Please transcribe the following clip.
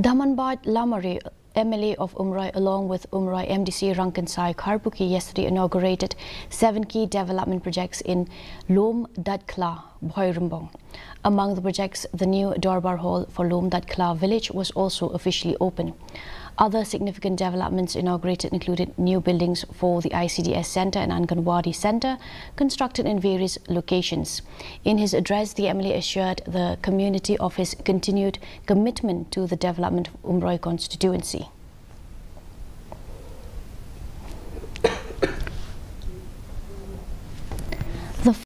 Damanbait Lamare, MLA of Umroi, along with Umroi MDC Rankansai Kharbuki, yesterday inaugurated seven key development projects in Lom Datkla, Bhoirymbong. Among the projects, the new Dorbar Hall for Lumdaitkhla village was also officially opened. Other significant developments inaugurated included new buildings for the ICDS Center and Anganwadi Center, constructed in various locations. In his address, the MLA assured the community of his continued commitment to the development of Umroi constituency.